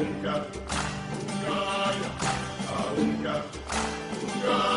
Unga, Unga, Unga, Unga.